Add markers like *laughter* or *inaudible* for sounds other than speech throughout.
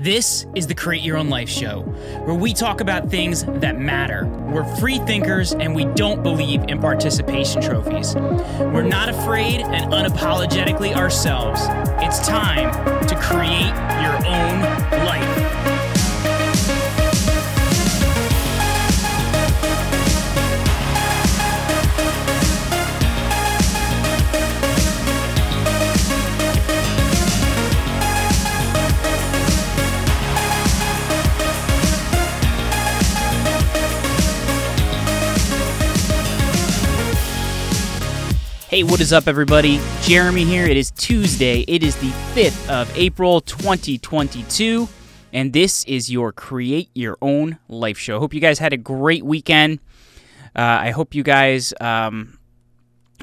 This is the Create Your Own Life show, where we talk about things that matter. We're free thinkers and we don't believe in participation trophies. We're not afraid and unapologetically ourselves. It's time to create your own life. Hey, what is up, everybody? Jeremy here. It is Tuesday. It is the 5th of April, 2022, and this is your Create Your Own Life show. Hope you guys had a great weekend. Uh, I hope you guys um,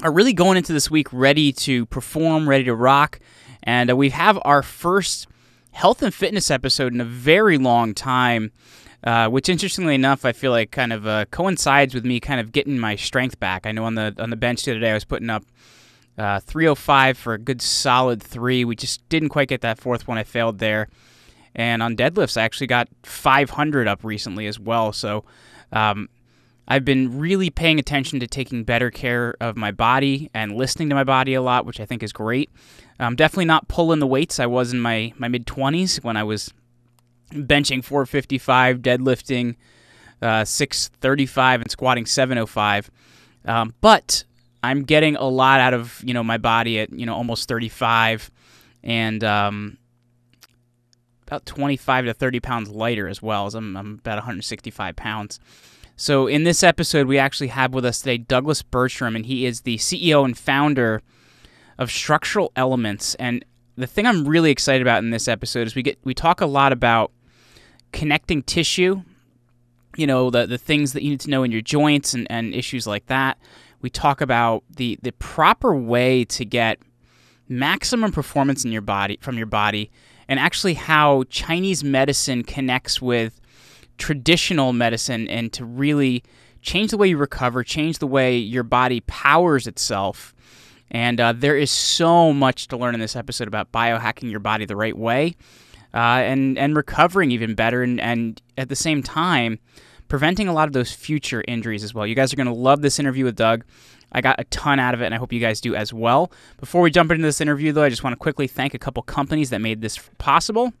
are really going into this week ready to perform, ready to rock. And uh, we have our first health and fitness episode in a very long time. Uh, which interestingly enough, I feel like kind of uh, coincides with me kind of getting my strength back. I know on the on the bench the other day I was putting up uh, 305 for a good solid three. We just didn't quite get that fourth one. I failed there. And on deadlifts, I actually got 500 up recently as well. So um, I've been really paying attention to taking better care of my body and listening to my body a lot, which I think is great. I'm definitely not pulling the weights I was in my, my mid 20s when I was benching 455, deadlifting uh, 635, and squatting 705. Um, but I'm getting a lot out of you know my body at you know almost 35, and um, about 25 to 30 pounds lighter as well. As I'm, I'm about 165 pounds. So in this episode, we actually have with us today Douglas Bertram, and he is the CEO and founder of Structural Elements. And the thing I'm really excited about in this episode is we get we talk a lot about connecting tissue, you know, the, the things that you need to know in your joints and, and issues like that. We talk about the, the proper way to get maximum performance in your body from your body and actually how Chinese medicine connects with traditional medicine and to really change the way you recover, change the way your body powers itself. And uh, there is so much to learn in this episode about biohacking your body the right way uh, and and recovering even better, and, and at the same time preventing a lot of those future injuries as well. You guys are going to love this interview with Doug. I got a ton out of it, and I hope you guys do as well. Before we jump into this interview, though, I just want to quickly thank a couple companies that made this possible.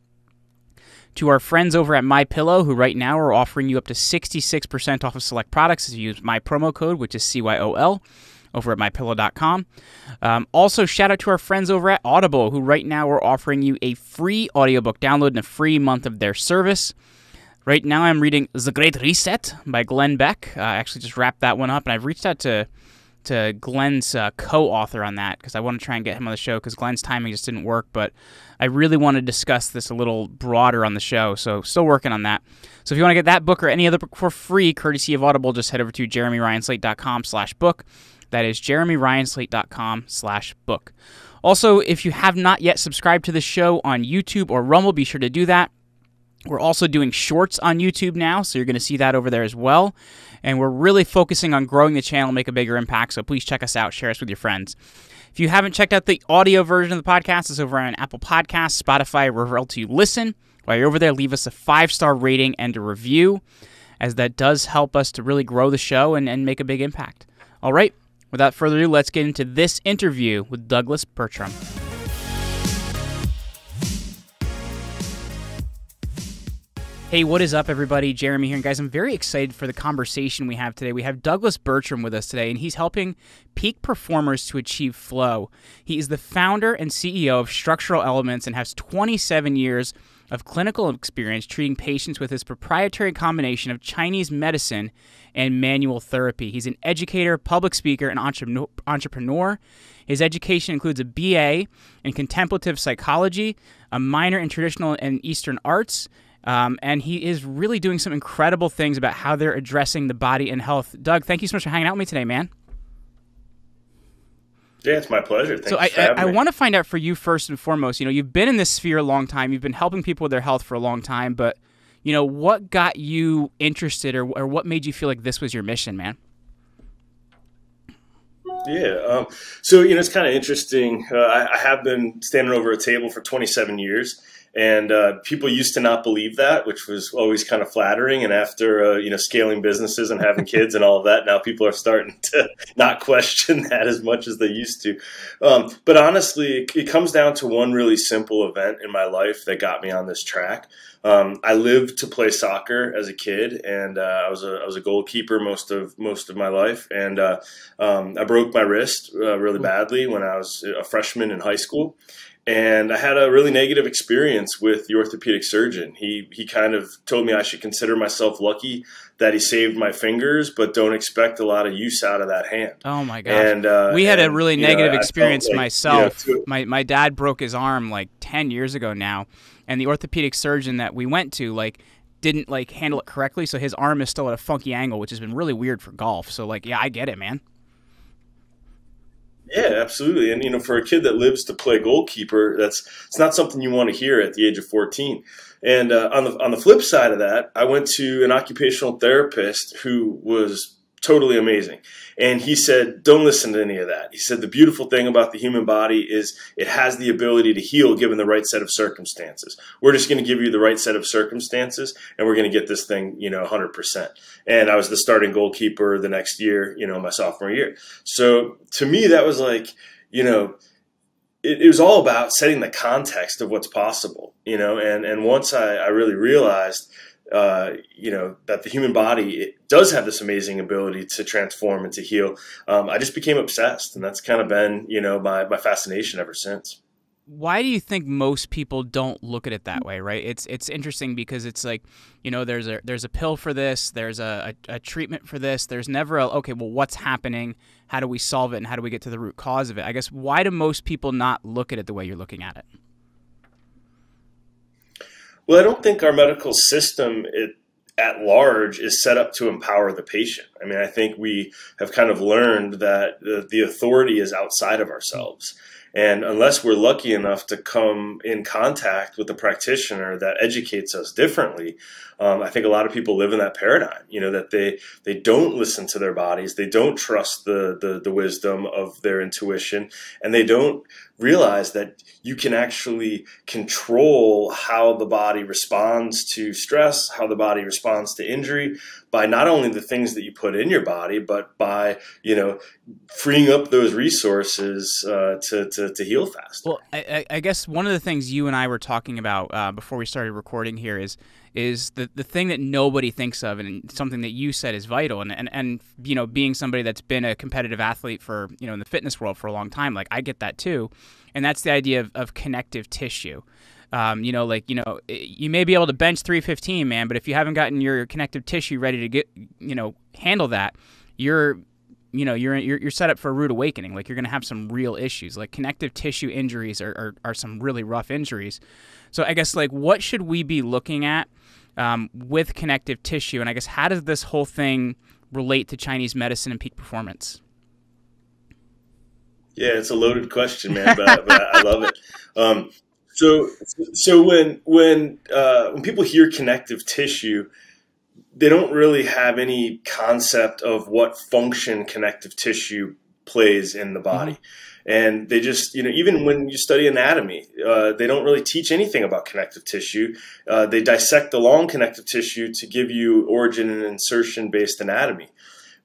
To our friends over at My Pillow, who right now are offering you up to 66% off of select products if you use my promo code, which is CYOL over at mypillow.com. Um, also, shout out to our friends over at Audible, who right now are offering you a free audiobook download and a free month of their service. Right now, I'm reading The Great Reset by Glenn Beck. Uh, I actually just wrapped that one up, and I've reached out to to Glenn's uh, co-author on that because I want to try and get him on the show because Glenn's timing just didn't work. But I really want to discuss this a little broader on the show, so still working on that. So if you want to get that book or any other book for free, courtesy of Audible, just head over to jeremyryanslate.com/book. That is jeremyryanslate.com slash book. Also, if you have not yet subscribed to the show on YouTube or Rumble, be sure to do that. We're also doing shorts on YouTube now, so you're going to see that over there as well. And we're really focusing on growing the channel, and make a bigger impact. So please check us out, share us with your friends. If you haven't checked out the audio version of the podcast, it's over on Apple Podcasts, Spotify, wherever else you listen. While you're over there, leave us a five star rating and a review, as that does help us to really grow the show and, and make a big impact. All right, Without further ado, let's get into this interview with Douglas Bertram. Hey, what is up, everybody? Jeremy here. And guys, I'm very excited for the conversation we have today. We have Douglas Bertram with us today, and he's helping peak performers to achieve flow. He is the founder and CEO of Structural Elements and has 27 years of clinical experience treating patients with his proprietary combination of Chinese medicine and manual therapy. He's an educator, public speaker, and entrepreneur. His education includes a BA in contemplative psychology, a minor in traditional and Eastern arts, um, and he is really doing some incredible things about how they're addressing the body and health. Doug, thank you so much for hanging out with me today, man. Yeah, it's my pleasure. Thanks so I, I, I want to find out for you first and foremost. You know, you've been in this sphere a long time. You've been helping people with their health for a long time. But you know, what got you interested, or or what made you feel like this was your mission, man? Yeah. Um, so you know, it's kind of interesting. Uh, I, I, have been standing over a table for 27 years, And uh, people used to not believe that, which was always kind of flattering. And after uh, you know scaling businesses and having kids and all of that, now people are starting *laughs* to not question that as much as they used to. Um, but honestly, it, it, comes down to one really simple event in my life that got me on this track. Um, I lived to play soccer as a kid, and uh, I was a I was a goalkeeper most of most of my life. And uh, um, I broke my wrist uh, really badly when I was a freshman in high school and I had a really negative experience with the orthopedic surgeon. He he kind of told me I should consider myself lucky that he saved my fingers, but don't expect a lot of use out of that hand. Oh my god! And uh, we had and, a really negative know, experience like, myself. You know, my my dad broke his arm like ten years ago now, and the orthopedic surgeon that we went to like didn't like handle it correctly, so his arm is still at a funky angle, which has been really weird for golf. So like, yeah, I get it, man. Yeah, absolutely. And you know, for a kid that lives to play goalkeeper, that's it's not something you want to hear at the age of 14. And uh, on the on the flip side of that, I went to an occupational therapist who was totally amazing. And he said, don't listen to any of that. He said, the beautiful thing about the human body is it has the ability to heal given the right set of circumstances. We're just going to give you the right set of circumstances and we're going to get this thing, you know, 100%. And I was the starting goalkeeper the next year, you know, my sophomore year. So to me, that was like, you know, it, it was all about setting the context of what's possible, you know, and, and once I, I really realized – uh, you know that the human body does have this amazing ability to transform and to heal. Um, I just became obsessed, and that's kind of been you know my my fascination ever since. Why do you think most people don't look at it that way? Right? It's it's interesting because it's like you know there's a there's a pill for this, there's a, a, a treatment for this. There's never a okay, well, what's happening? How do we solve it, and how do we get to the root cause of it? I guess why do most people not look at it the way you're looking at it? Well, I don't think our medical system it, at large is set up to empower the patient. I mean, I think we have kind of learned that the, the authority is outside of ourselves. And unless we're lucky enough to come in contact with a practitioner that educates us differently, um, I think a lot of people live in that paradigm. You know that they they don't listen to their bodies, they don't trust the the, the wisdom of their intuition, and they don't realize that you can actually control how the body responds to stress, how the body responds to injury by not only the things that you put in your body, but by you know freeing up those resources uh, to, to, to heal fast. Well, I, I, guess one of the things you and I were talking about uh, before we started recording here is is the, the thing that nobody thinks of and something that you said is vital. And, and and you know being somebody that's been a competitive athlete for you know in the fitness world for a long time like I get that too. And that's the idea of, of connective tissue. Um, you know, like you know, you may be able to bench 315, man, but if you haven't gotten your connective tissue ready to get, you know, handle that, you're, you know, you're you're, you're set up for a rude awakening. Like you're going to have some real issues. Like connective tissue injuries are, are, are some really rough injuries. So I guess like what should we be looking at um, with connective tissue, and I guess how does this whole thing relate to Chinese medicine and peak performance? Yeah, it's a loaded question, man, but, but I love it. *laughs* Um, so, so when when uh, when people hear connective tissue, they don't really have any concept of what function connective tissue plays in the body. Mm-hmm. And they just, you know, even when you study anatomy, uh, they don't really teach anything about connective tissue. Uh, they dissect the long connective tissue to give you origin and insertion based anatomy.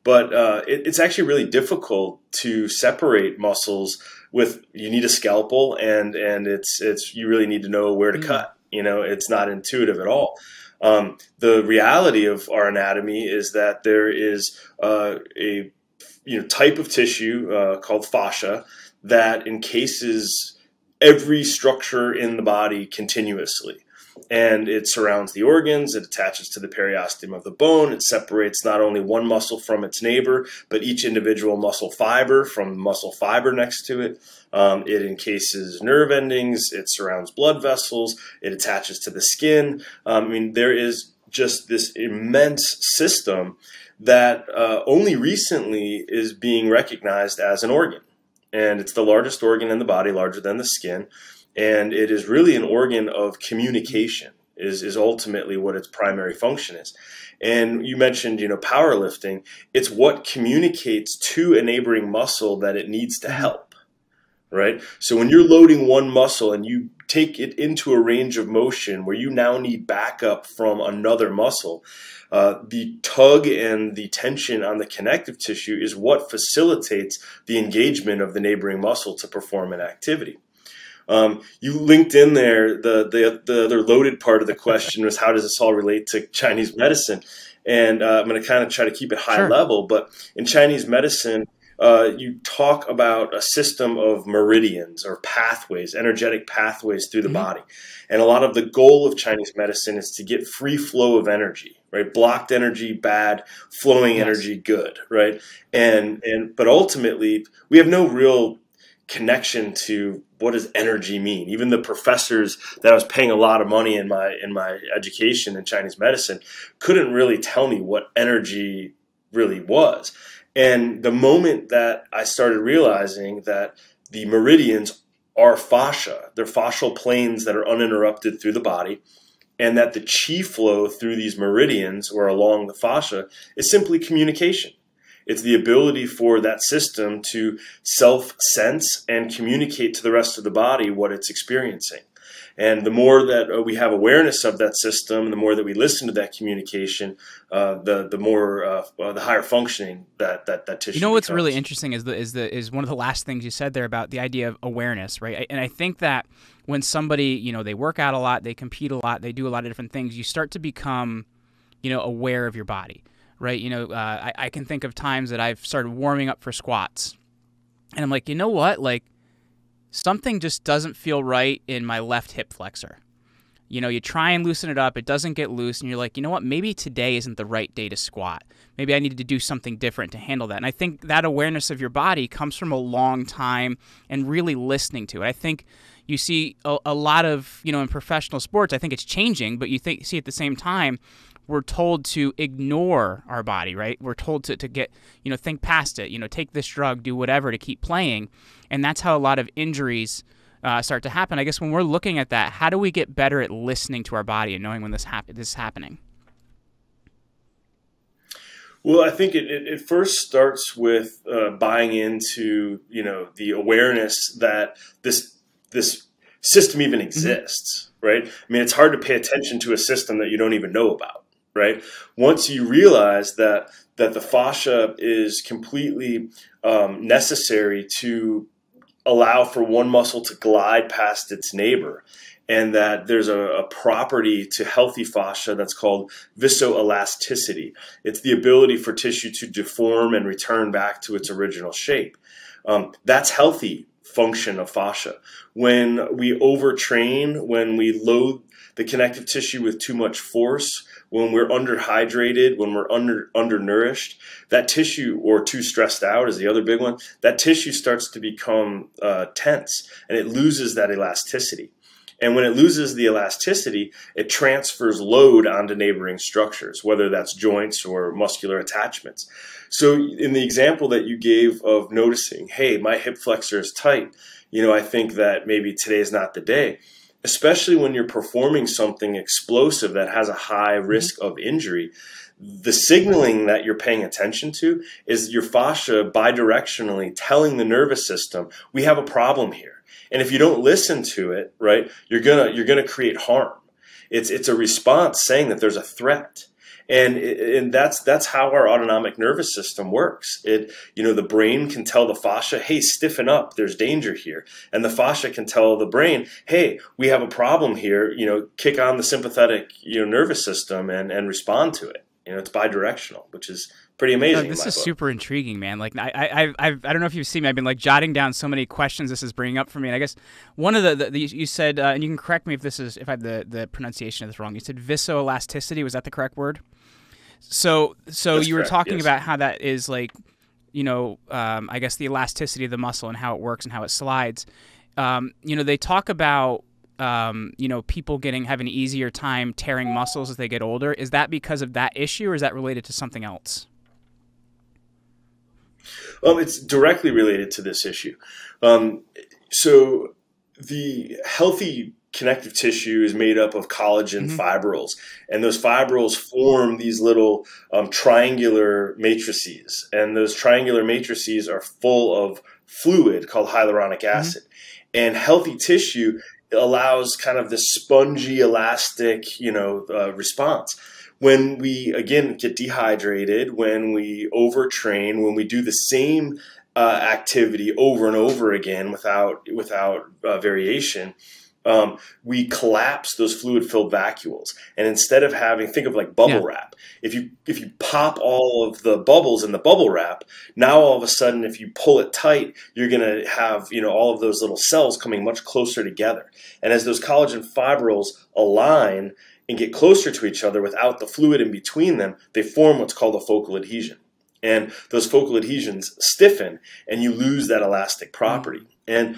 But uh, it, it's actually really difficult to separate muscles with you need a scalpel and and it's it's you really need to know where to mm-hmm. cut you know it's not intuitive at all um, the reality of our anatomy is that there is uh, a you know type of tissue uh, called fascia that encases every structure in the body continuously and it surrounds the organs. It attaches to the periosteum of the bone. It separates not only one muscle from its neighbor, but each individual muscle fiber from the muscle fiber next to it. Um, it encases nerve endings. It surrounds blood vessels. It attaches to the skin. Um, I mean, there is just this immense system that uh, only recently is being recognized as an organ. And it's the largest organ in the body, larger than the skin and it is really an organ of communication is, is ultimately what its primary function is and you mentioned you know powerlifting it's what communicates to a neighboring muscle that it needs to help right? So when you're loading one muscle and you take it into a range of motion where you now need backup from another muscle, uh, the tug and the tension on the connective tissue is what facilitates the engagement of the neighboring muscle to perform an activity. Um, you linked in there the, the the other loaded part of the question was how does this all relate to Chinese medicine? And uh, I'm going to kind of try to keep it high sure. level, but in Chinese medicine, uh, you talk about a system of meridians or pathways, energetic pathways through the mm-hmm. body. And a lot of the goal of Chinese medicine is to get free flow of energy, right? Blocked energy, bad, flowing yes. energy, good, right? And, and, but ultimately, we have no real connection to what does energy mean. Even the professors that I was paying a lot of money in my, in my education in Chinese medicine couldn't really tell me what energy really was. And the moment that I started realizing that the meridians are fascia, they're fascial planes that are uninterrupted through the body, and that the chi flow through these meridians or along the fascia is simply communication. It's the ability for that system to self sense and communicate to the rest of the body what it's experiencing. And the more that uh, we have awareness of that system, the more that we listen to that communication, uh, the the more uh, the higher functioning that that that tissue. You know what's becomes. really interesting is the is the is one of the last things you said there about the idea of awareness, right? And I think that when somebody you know they work out a lot, they compete a lot, they do a lot of different things, you start to become you know aware of your body, right? You know, uh, I, I can think of times that I've started warming up for squats, and I'm like, you know what, like something just doesn't feel right in my left hip flexor. You know, you try and loosen it up, it doesn't get loose, and you're like, you know what, maybe today isn't the right day to squat. Maybe I needed to do something different to handle that. And I think that awareness of your body comes from a long time and really listening to it. I think you see a, a lot of, you know, in professional sports, I think it's changing, but you think see at the same time, we're told to ignore our body, right? We're told to, to get, you know, think past it, you know, take this drug, do whatever to keep playing. And that's how a lot of injuries uh, start to happen. I guess when we're looking at that, how do we get better at listening to our body and knowing when this, hap- this is happening? Well, I think it, it, it first starts with uh, buying into you know the awareness that this this system even mm-hmm. exists, mm-hmm. right? I mean, it's hard to pay attention to a system that you don't even know about right? Once you realize that that the fascia is completely um, necessary to allow for one muscle to glide past its neighbor, and that there's a, a property to healthy fascia that's called viscoelasticity. It's the ability for tissue to deform and return back to its original shape. Um, that's healthy function of fascia. When we overtrain, when we load the connective tissue with too much force, when we're underhydrated, when we're under undernourished, that tissue or too stressed out is the other big one. That tissue starts to become uh, tense and it loses that elasticity. And when it loses the elasticity, it transfers load onto neighboring structures, whether that's joints or muscular attachments. So, in the example that you gave of noticing, hey, my hip flexor is tight, you know, I think that maybe today is not the day especially when you're performing something explosive that has a high mm-hmm. risk mm-hmm. of injury, the signaling that you're paying attention to is your fascia bidirectionally telling the nervous system, we have a problem here. And if you don't listen to it, right, you're gonna you're gonna create harm. It's it's a response saying that there's a threat and and that's that's how our autonomic nervous system works. It you know the brain can tell the fascia, hey, stiffen up. There's danger here, and the fascia can tell the brain, hey, we have a problem here. You know, kick on the sympathetic you know nervous system and and respond to it. You know, it's bidirectional, which is pretty amazing. this is book. super intriguing, man. Like I, I, I, I don't know if you've seen me. I've been like jotting down so many questions this is bringing up for me. And I guess one of the, the, the you said, uh, and you can correct me if this is if I have the the pronunciation of this wrong. You said viscoelasticity. Was that the correct word? So so That's you were correct, talking yes. about how that is like, you know, um, I guess the elasticity of the muscle and how it works and how it slides. Um, you know, they talk about um, you know people getting having an easier time tearing muscles as they get older. Is that because of that issue, or is that related to something else? Um, it's directly related to this issue. Um, so the healthy connective tissue is made up of collagen mm-hmm. fibrils, and those fibrils form these little um, triangular matrices, and those triangular matrices are full of fluid called hyaluronic acid. Mm-hmm. And healthy tissue allows kind of this spongy, elastic, you know, uh, response. When we again get dehydrated, when we overtrain, when we do the same uh, activity over and over again without without uh, variation, um, we collapse those fluid filled vacuoles. And instead of having, think of like bubble yeah. wrap. If you if you pop all of the bubbles in the bubble wrap, now all of a sudden, if you pull it tight, you're going to have you know all of those little cells coming much closer together. And as those collagen fibrils align and get closer to each other without the fluid in between them, they form what's called a focal adhesion. And those focal adhesions stiffen, and you lose that elastic property. And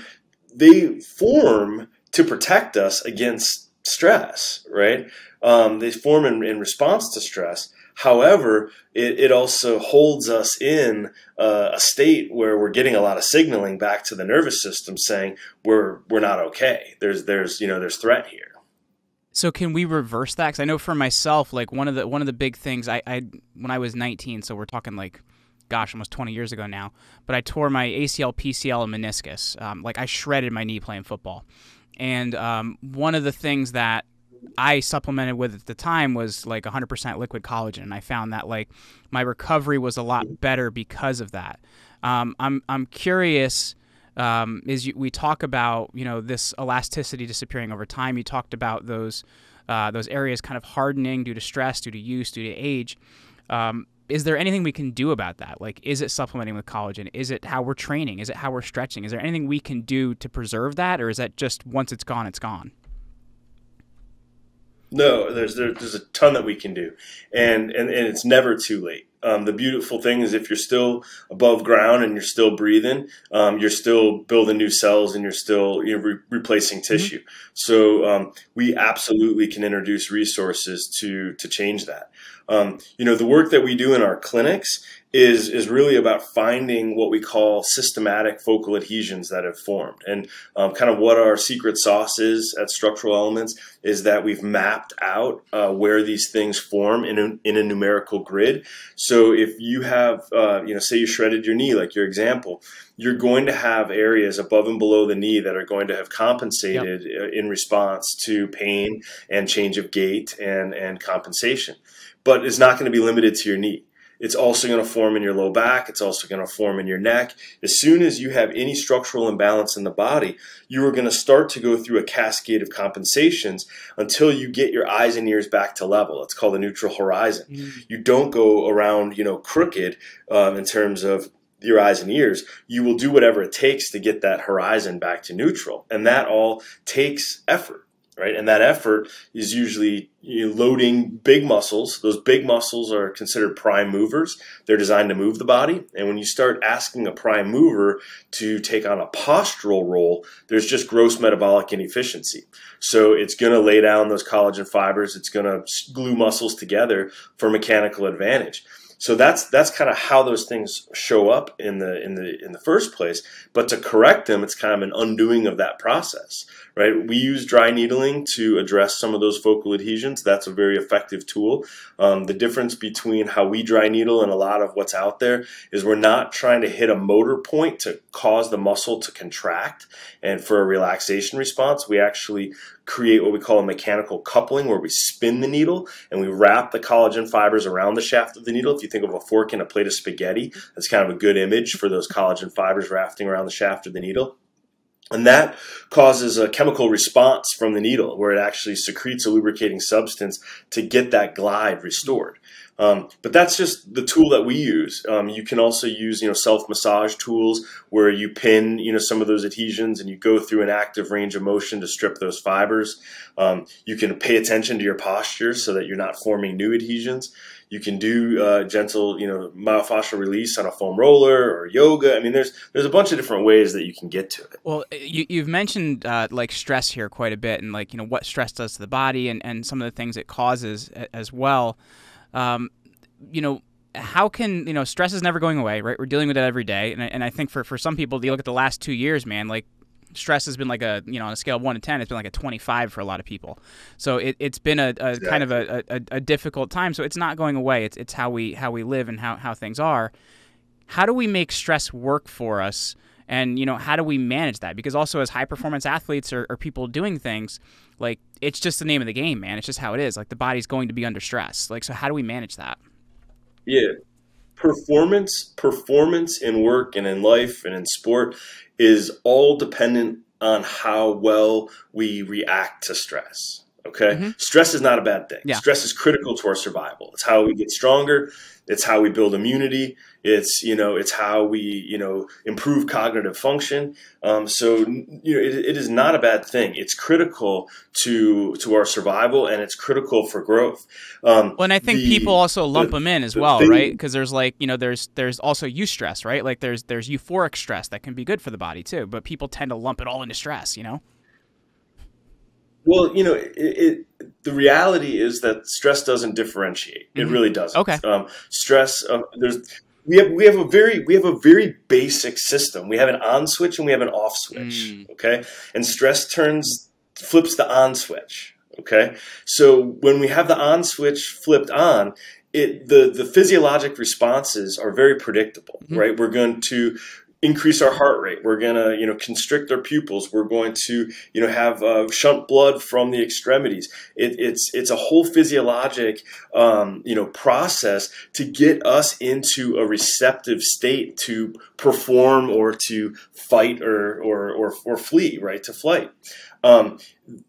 they form to protect us against stress, right? Um, they form in, in, response to stress. However, it, it also holds us in uh, a state where we're getting a lot of signaling back to the nervous system saying we're we're not okay. There's there's you know there's threat here. So can we reverse that? Because I know for myself, like one of the one of the big things I, I when I was 19, so we're talking like gosh, almost 20 years ago now. But I tore my ACL, PCL, and meniscus. Um, like I shredded my knee playing football. And um, one of the things that I supplemented with at the time was like 100% liquid collagen, and I found that like my recovery was a lot better because of that. Um, I'm I'm curious. Um, is you, we talk about you know this elasticity disappearing over time. You talked about those uh, those areas kind of hardening due to stress, due to use, due to age. Um, is there anything we can do about that? Like, is it supplementing with collagen? Is it how we're training? Is it how we're stretching? Is there anything we can do to preserve that, or is that just once it's gone, it's gone? No, there's there, there's a ton that we can do, and and, and it's never too late. Um, the beautiful thing is if you're still above ground and you're still breathing, um, you're still building new cells and you're still you know, re- replacing mm-hmm. tissue. Mm-hmm. So um, we absolutely can introduce resources to to change that. Um, you know, the work that we do in our clinics is is really about finding what we call systematic focal adhesions that have formed, and um, kind of what our secret sauce is at Structural Elements is that we've mapped out uh, where these things form in a, in a numerical grid. So if you have, uh, you know, say you shredded your knee, like your example, you're going to have areas above and below the knee that are going to have compensated yep. Uh, in response to pain and change of gait and and compensation but it's not going to be limited to your knee. It's also going to form in your low back. It's also going to form in your neck. As soon as you have any structural imbalance in the body, you are going to start to go through a cascade of compensations until you get your eyes and ears back to level. It's called the neutral horizon. Mm-hmm. You don't go around, you know, crooked um, in terms of your eyes and ears. You will do whatever it takes to get that horizon back to neutral, and that all takes effort right? And that effort is usually loading big muscles. Those big muscles are considered prime movers. They're designed to move the body. And when you start asking a prime mover to take on a postural role, there's just gross metabolic inefficiency. So it's going to lay down those collagen fibers. It's going to glue muscles together for mechanical advantage. So that's that's kind of how those things show up in the in the in the first place. But to correct them, it's kind of an undoing of that process, right? We use dry needling to address some of those focal adhesions. That's a very effective tool. Um, the difference between how we dry needle and a lot of what's out there is we're not trying to hit a motor point to cause the muscle to contract and for a relaxation response. We actually create what we call a mechanical coupling where we spin the needle and we wrap the collagen fibers around the shaft of the needle. If you think of a fork and a plate of spaghetti, that's kind of a good image for those collagen fibers wrapping around the shaft of the needle. And that causes a chemical response from the needle where it actually secretes a lubricating substance to get that glide restored. Um, but that's just the tool that we use. Um, you can also use, you know, self massage tools where you pin, you know, some of those adhesions and you go through an active range of motion to strip those fibers. Um, you can pay attention to your posture so that you're not forming new adhesions. You can do uh, gentle, you know, myofascial release on a foam roller or yoga. I mean, there's there's a bunch of different ways that you can get to it. Well, you, you've mentioned uh, like stress here quite a bit, and like you know what stress does to the body, and and some of the things it causes as well. Um, you know, how can you know stress is never going away, right? We're dealing with it every day, and I, and I think for for some people, you look at the last two years, man, like stress has been like a you know on a scale of one to ten, it's been like a twenty five for a lot of people. So it has been a, a exactly. kind of a, a, a difficult time. So it's not going away. It's it's how we how we live and how how things are. How do we make stress work for us? And you know how do we manage that? Because also as high performance athletes or, or people doing things like it's just the name of the game man. It's just how it is. Like the body's going to be under stress. Like so how do we manage that? Yeah. Performance performance in work and in life and in sport is all dependent on how well we react to stress okay mm-hmm. stress is not a bad thing yeah. stress is critical to our survival it's how we get stronger it's how we build immunity. It's you know it's how we you know improve cognitive function. Um, so you know it, it is not a bad thing. It's critical to to our survival and it's critical for growth. Um, well, and I think the, people also lump the, them in as well, thing, right? Because there's like you know there's there's also eustress, right? Like there's there's euphoric stress that can be good for the body too, but people tend to lump it all into stress, you know. Well, you know, it, it, the reality is that stress doesn't differentiate. It mm-hmm. really doesn't. Okay. Um, stress. Uh, there's we have we have a very we have a very basic system. We have an on switch and we have an off switch. Mm. Okay, and stress turns flips the on switch. Okay, so when we have the on switch flipped on, it the the physiologic responses are very predictable. Mm-hmm. Right, we're going to increase our heart rate. We're going to, you know, constrict our pupils. We're going to, you know, have uh, shunt blood from the extremities. It, it's it's a whole physiologic, um, you know, process to get us into a receptive state to perform or to fight or or or, or flee, right? To flight. Um,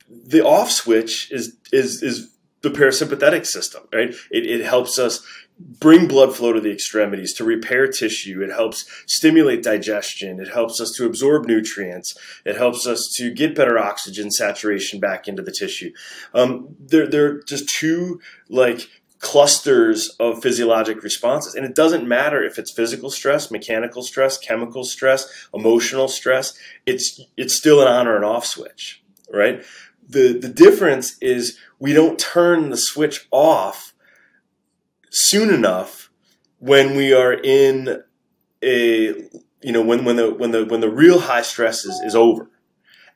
the off switch is is is the parasympathetic system, right? It, it helps us bring blood flow to the extremities to repair tissue. It helps stimulate digestion. It helps us to absorb nutrients. It helps us to get better oxygen saturation back into the tissue. Um, they're, they're just two like clusters of physiologic responses. And it doesn't matter if it's physical stress, mechanical stress, chemical stress, emotional stress. It's, it's still an on or an off switch, right? The, the difference is we don't turn the switch off soon enough when we are in a you know when when the when the when the real high stress is, is over.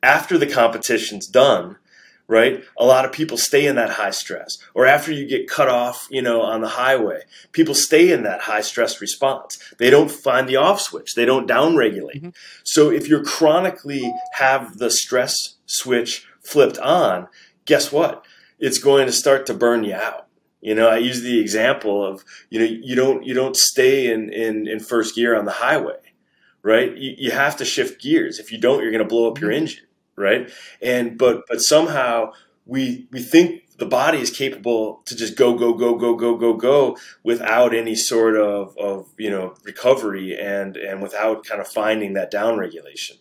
After the competition's done right a lot of people stay in that high stress. Or after you get cut off you know on the highway people stay in that high stress response. They don't find the off switch. They don't downregulate mm-hmm. so if you're chronically have the stress switch flipped on guess what it's going to start to burn you out you know, I use the example of you know you don't you don't stay in in, in first gear on the highway, right? You, you have to shift gears. If you don't, you're going to blow up your mm-hmm. engine, right? And but but somehow we we think the body is capable to just go go go go go go go without any sort of of you know recovery and and without kind of finding that down regulation.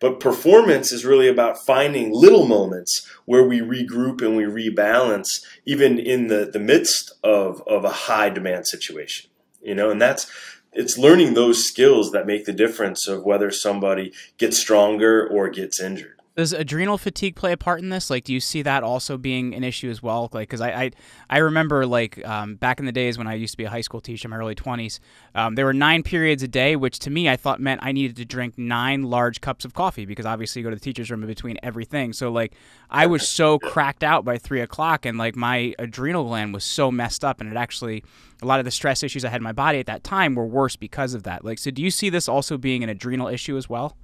But performance is really about finding little moments where we regroup and we rebalance, even in the, the midst of, of a high demand situation. You know, and that's it's learning those skills that make the difference of whether somebody gets stronger or gets injured. Does adrenal fatigue play a part in this? Like, do you see that also being an issue as well? Like, because I, I, I remember like um, back in the days when I used to be a high school teacher in my early twenties, um, there were nine periods a day, which to me I thought meant I needed to drink nine large cups of coffee because obviously you go to the teacher's room in between everything. So like, I was *laughs* so cracked out by three o'clock, and like my adrenal gland was so messed up, and it actually a lot of the stress issues I had in my body at that time were worse because of that. Like, so do you see this also being an adrenal issue as well?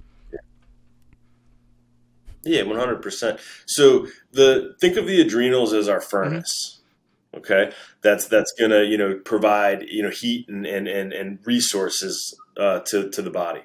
Yeah, one hundred percent. So the think of the adrenals as our furnace. Mm-hmm. Okay, that's that's gonna you know provide you know heat and and and, and resources uh, to to the body,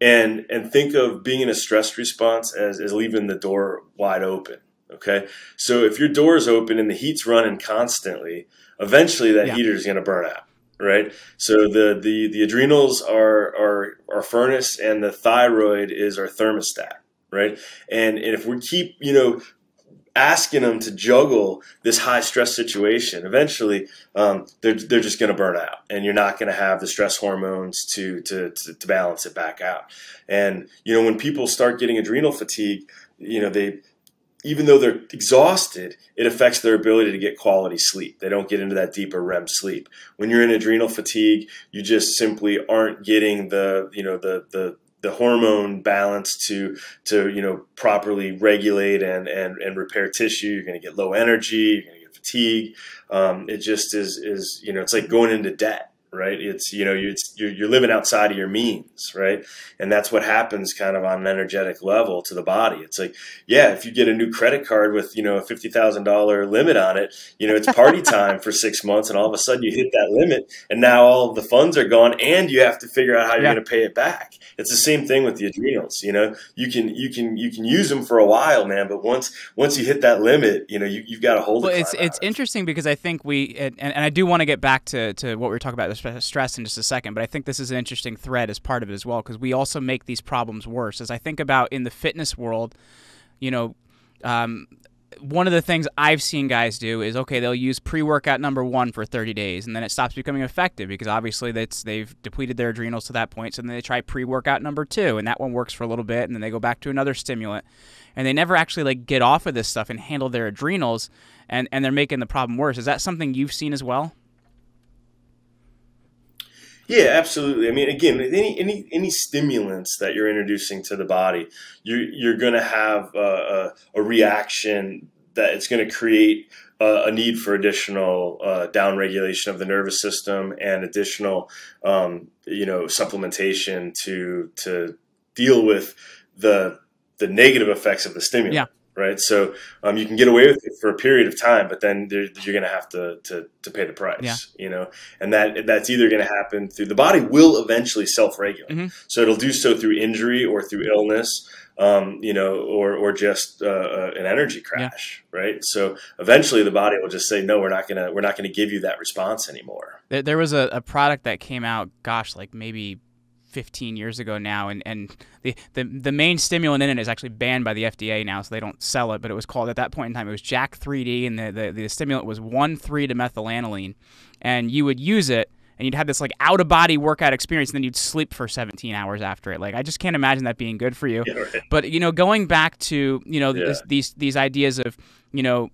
and and think of being in a stress response as as leaving the door wide open. Okay, so if your door is open and the heat's running constantly, eventually that yeah. heater is gonna burn out right? So the the the adrenals are are our furnace, and the thyroid is our thermostat right? And, and if we keep, you know, asking them to juggle this high stress situation, eventually um, they're, they're just going to burn out and you're not going to have the stress hormones to, to, to, to, balance it back out. And, you know, when people start getting adrenal fatigue, you know, they, even though they're exhausted, it affects their ability to get quality sleep. They don't get into that deeper REM sleep. When you're in adrenal fatigue, you just simply aren't getting the, you know, the, the, the hormone balance to to you know properly regulate and and, and repair tissue. You're going to get low energy. You're going to get fatigue. Um, it just is is you know it's like going into debt, right? It's you know you're, you're, you're living outside of your means, right? And that's what happens kind of on an energetic level to the body. It's like, yeah, if you get a new credit card with you know a fifty thousand dollar limit on it, you know it's party *laughs* time for six months, and all of a sudden you hit that limit, and now all the funds are gone, and you have to figure out how you're yeah. going to pay it back. It's the same thing with the adrenals. You know, you can you can you can use them for a while, man, but once once you hit that limit, you know you you've got to hold. Well, it's it's interesting because I think we and, and I do want to get back to to what we are talking about stress in just a second, but I think this is an interesting thread as part of it as well because we also make these problems worse. As I think about in the fitness world, you know, um, one of the things I've seen guys do is okay, they'll use pre-workout number one for 30 days, and then it stops becoming effective because obviously that's they've depleted their adrenals to that point. So then they try pre-workout number two, and that one works for a little bit, and then they go back to another stimulant, and they never actually like get off of this stuff and handle their adrenals, and and they're making the problem worse. Is that something you've seen as well? Yeah, absolutely. I mean, again, any any any stimulants that you're introducing to the body, you're you're going to have a, a, a, reaction that it's going to create a, a, need for additional uh, downregulation of the nervous system and additional, um, you know, supplementation to to deal with the the negative effects of the stimulant. Yeah right? So um, you can get away with it for a period of time, but then you're going to have to, to to pay the price, yeah. you know. And that that's either going to happen through the body will eventually self regulate, mm-hmm. so it'll do so through injury or through illness. Um, you know, or or just uh, uh, an energy crash, yeah. right? So eventually, the body will just say, "No, we're not gonna we're not gonna give you that response anymore." There, there was a, a product that came out, gosh, like maybe 15 years ago now, and, and the, the the main stimulant in it is actually banned by the FDA now, so they don't sell it. But it was called at that point in time it was Jack 3D, and the the, the stimulant was 1,3 dimethylamylamine, and you would use it. And you'd have this like out of body workout experience, and then you'd sleep for 17 hours after it. Like I just can't imagine that being good for you. Yeah, right. But you know, going back to you know yeah. this, these these ideas of you know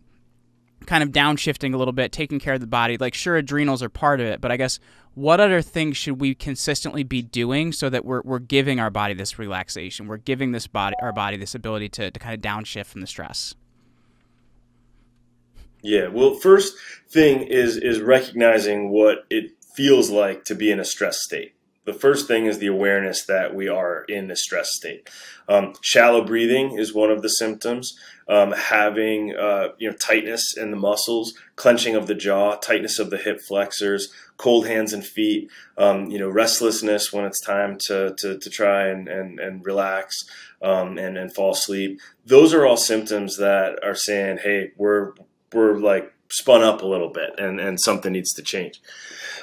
kind of downshifting a little bit, taking care of the body. Like, sure, adrenals are part of it, but I guess what other things should we consistently be doing so that we're, we're giving our body this relaxation? We're giving this body our body this ability to, to kind of downshift from the stress. Yeah well first thing is is recognizing what it feels like to be in a stress state the first thing is the awareness that we are in a stress state. Um, shallow breathing is one of the symptoms. Um, having uh, you know tightness in the muscles, clenching of the jaw, tightness of the hip flexors, cold hands and feet, um, you know restlessness when it's time to to, to try and and, and relax um, and and fall asleep. Those are all symptoms that are saying, hey, we're we're like spun up a little bit and, and something needs to change.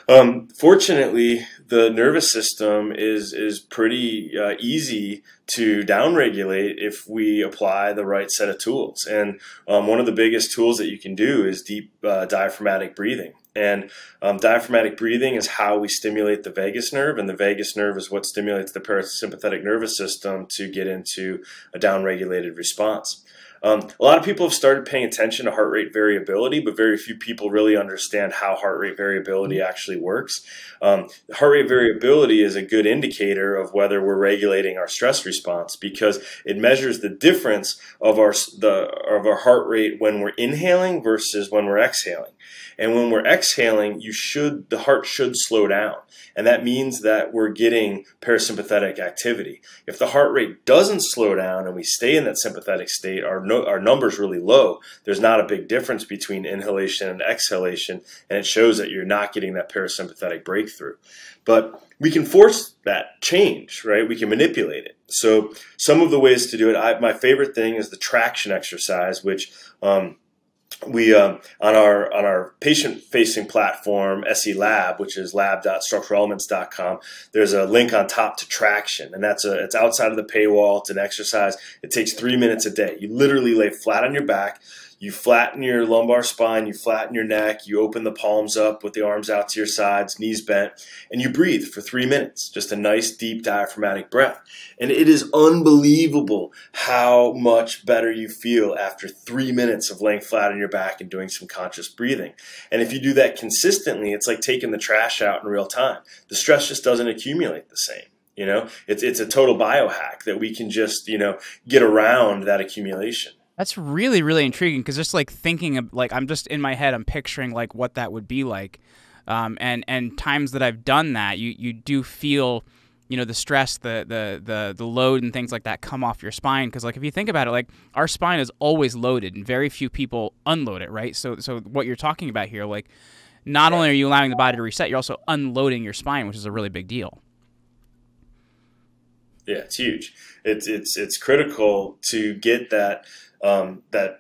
Um, fortunately, the nervous system is is pretty uh, easy to downregulate if we apply the right set of tools. And um, one of the biggest tools that you can do is deep uh, diaphragmatic breathing. And um, diaphragmatic breathing is how we stimulate the vagus nerve, and the vagus nerve is what stimulates the parasympathetic nervous system to get into a downregulated response. Um, a lot of people have started paying attention to heart rate variability, but very few people really understand how heart rate variability mm-hmm. actually works. Um, heart rate variability is a good indicator of whether we're regulating our stress response because it measures the difference of our the of our heart rate when we're inhaling versus when we're exhaling. And when we're exhaling, you should the heart should slow down. And that means that we're getting parasympathetic activity. If the heart rate doesn't slow down and we stay in that sympathetic state, our no, our numbers really low. There's not a big difference between inhalation and exhalation, and it shows that you're not getting that parasympathetic breakthrough. But we can force that change, right? We can manipulate it. So some of the ways to do it, I, my favorite thing is the traction exercise, which um, we um, on our on our patient facing platform SE Lab, which is lab.structuralelements.com. There's a link on top to traction, and that's a it's outside of the paywall. It's an exercise. It takes three minutes a day. You literally lay flat on your back you flatten your lumbar spine, you flatten your neck, you open the palms up with the arms out to your sides, knees bent, and you breathe for three minutes. Just a nice, deep diaphragmatic breath. And it is unbelievable how much better you feel after three minutes of laying flat on your back and doing some conscious breathing. And if you do that consistently, it's like taking the trash out in real time. The stress just doesn't accumulate the same. You know, it's, it's a total biohack that we can just, you know, get around that accumulation. That's really really intriguing because just like thinking of like I'm just in my head I'm picturing like what that would be like. Um, and and times that I've done that, you you do feel you know the stress the the the the load and things like that come off your spine because like if you think about it like our spine is always loaded and very few people unload it right? So so what you're talking about here like not only are you allowing the body to reset you're also unloading your spine which is a really big deal. Yeah it's huge. It's it's it's critical to get that um, that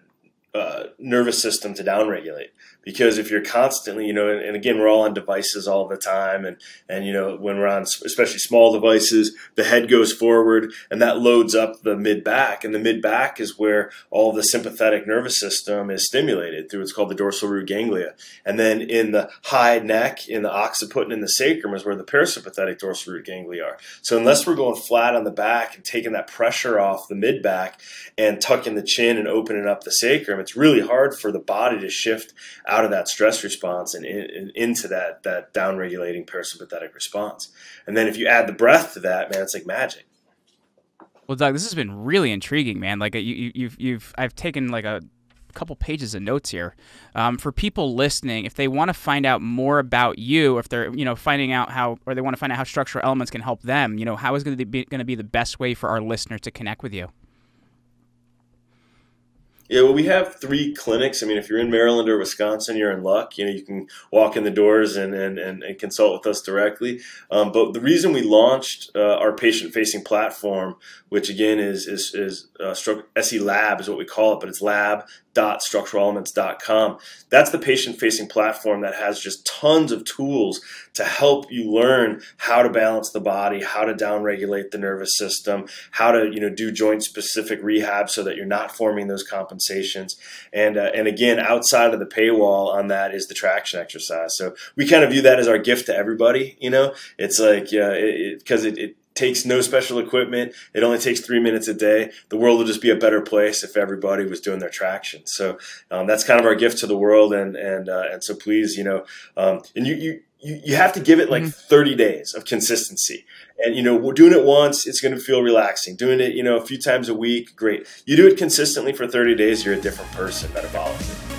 uh, nervous system to downregulate because if you're constantly you know and, and, again we're all on devices all the time and and you know when we're on especially small devices the head goes forward and that loads up the mid back and the mid back is where all the sympathetic nervous system is stimulated through what's called the dorsal root ganglia. And then in the high neck in the occiput and in the sacrum is where the parasympathetic dorsal root ganglia are. So unless we're going flat on the back and taking that pressure off the mid back and tucking the chin and opening up the sacrum it's really hard for the body to shift out of that stress response and, in, into that that down regulating parasympathetic response. And then if you add the breath to that, man, it's like magic. Well, Doug, this has been really intriguing, man. Like you, you've you've I've taken like a couple pages of notes here um, for people listening if they want to find out more about you if they're you know finding out how or they want to find out how structural elements can help them you know how is going to be going to be the best way for our listeners to connect with you yeah, well, we have three clinics. I mean, if you're in Maryland or Wisconsin, you're in luck. You know, you can walk in the doors and, and, and, and consult with us directly. Um, but the reason we launched uh, our patient facing platform, which again is, is, is uh, SE Lab is what we call it, but it's lab www.structuralelements.com. That's the patient facing platform that has just tons of tools to help you learn how to balance the body, how to downregulate the nervous system, how to, you know, do joint specific rehab so that you're not forming those compensations. And, uh, and again, outside of the paywall on that is the traction exercise. So we kind of view that as our gift to everybody, you know, it's like, yeah, because it, it, it takes no special equipment. It only takes three minutes a day. The world would just be a better place if everybody was doing their traction. So um, that's kind of our gift to the world, and and uh, and so please, you know, um, and you you. You, have to give it like mm-hmm. 30 days of consistency. And, you know, we're doing it once, it's going to feel relaxing. Doing it, you know, a few times a week, great. You do it consistently for 30 days, you're a different person metabolically.